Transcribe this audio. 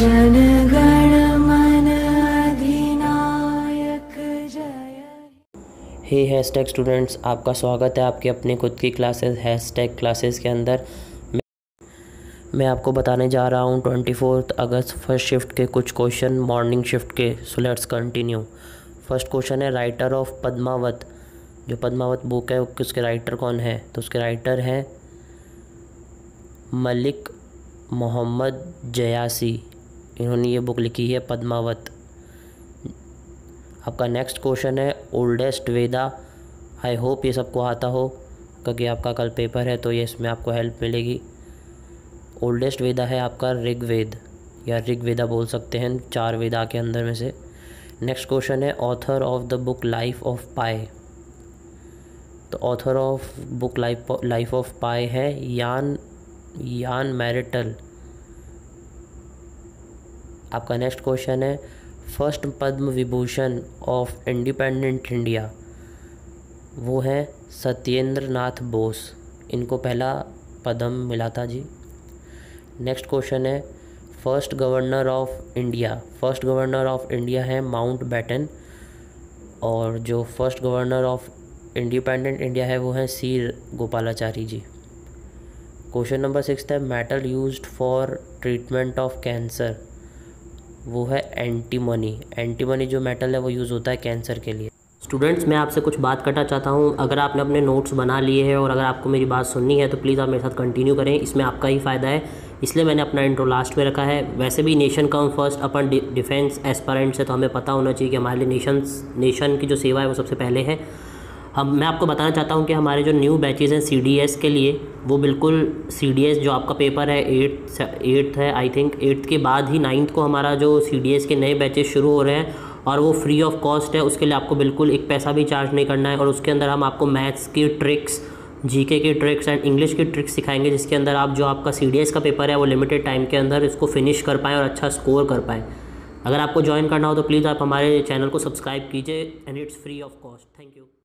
हे hashtag students आपका स्वागत है आपकी अपनी खुद की क्लासेस हैश टैग क्लासेस के अंदर। मैं मैं आपको बताने जा रहा हूँ ट्वेंटी फोर्थ अगस्त फ़र्स्ट शिफ्ट के कुछ क्वेश्चन मॉर्निंग शिफ्ट के। So let's continue first question है राइटर ऑफ़ पद्मावत जो पद्मावत बुक है, उसके राइटर कौन है? तो उसके राइटर हैं मलिक मोहम्मद जयासी। इन्होंने ये बुक लिखी है, पद्मावत। आपका नेक्स्ट क्वेश्चन है ओल्डेस्ट वेदा आई होप ये सबको आता हो, क्योंकि आपका कल पेपर है तो ये इसमें आपको हेल्प मिलेगी। ओल्डेस्ट वेदा है आपका ऋग्वेद, या ऋग्वेदा बोल सकते हैं, चार वेदा के अंदर में से। नेक्स्ट क्वेश्चन है author of the book life of Pi तो author of book life life of Pi है यान यान मैरिटल आपका नेक्स्ट क्वेश्चन है, first Padma Vibhushan of independent India, वो है सत्येंद्र नाथ बोस। इनको पहला पद्म मिला था जी। नेक्स्ट क्वेश्चन है, first governor of India, first governor of India है माउंट बैटन, और जो first governor of independent India है वो है C Gopalachari ji. Question number six है, metal used for treatment of cancer. वो है एंटीमनी एंटीमनी जो मेटल है, वो यूज़ होता है कैंसर के लिए. स्टूडेंट्स मैं आपसे कुछ बात करना चाहता हूँ. अगर आपने अपने नोट्स बना लिए हैं और अगर आपको मेरी बात सुननी है तो प्लीज़ आप मेरे साथ कंटिन्यू करें. इसमें आपका ही फ़ायदा है. इसलिए मैंने अपना इंट्रो लास्ट में रखा है. वैसे भी नेशन कम फ़र्स्ट अपन डिफेंस एस्पारेंट है तो हमें पता होना चाहिए कि हमारे लिए नेशन नेशन की जो सेवा है, वो सबसे पहले है. हम, मैं आपको बताना चाहता हूँ कि हमारे जो न्यू बैचेज़ हैं सीडीएस के लिए, वो बिल्कुल सीडीएस जो आपका पेपर है एट्थ एट्थ है आई थिंक एट्थ के बाद ही नाइन्थ को हमारा जो सीडीएस के नए बैचेज़ शुरू हो रहे हैं और वो फ्री ऑफ़ कॉस्ट है, उसके लिए आपको बिल्कुल एक पैसा भी चार्ज नहीं करना है और उसके अंदर हम आपको मैथ्स की ट्रिक्स जीके के ट्रिक्स एंड इंग्लिश की ट्रिक्स सिखाएँगे, जिसके अंदर आप जो आपका सीडीएस का पेपर है, वो लिमिटेड टाइम के अंदर इसको फिनिश कर पाएँ और अच्छा स्कोर कर पाएँ। अगर आपको ज्वाइन करना हो तो प्लीज़ आप हमारे चैनल को सब्सक्राइब कीजिए and it's free of cost thank you